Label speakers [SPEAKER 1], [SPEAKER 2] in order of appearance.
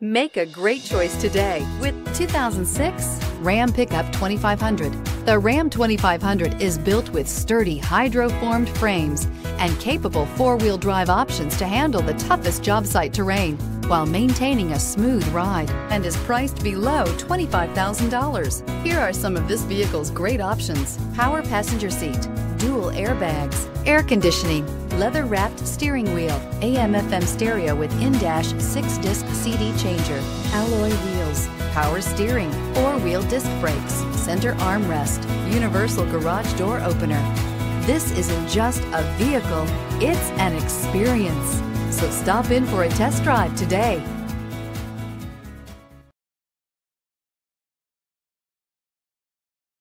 [SPEAKER 1] Make a great choice today with 2006 Ram Pickup 2500. The Ram 2500 is built with sturdy hydroformed frames and capable four-wheel drive options to handle the toughest job site terrain while maintaining a smooth ride and is priced below $25,000. Here are some of this vehicle's great options. Power passenger seat, dual airbags, air conditioning, leather-wrapped steering wheel, AM-FM stereo with in-dash six-disc CD changer, alloy wheels, power steering, four-wheel disc brakes, center armrest, universal garage door opener. This isn't just a vehicle, it's an experience. So stop in for a test drive today.